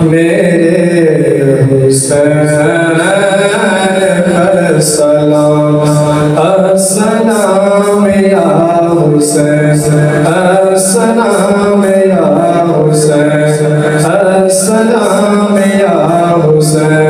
میرے حسین السلام السلام یا حسین السلام یا حسین السلام یا حسین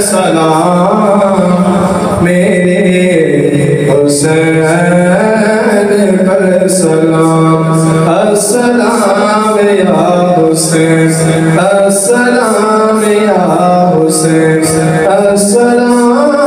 سلام میرے حسین پر سلام السلام یا حسین السلام یا حسین السلام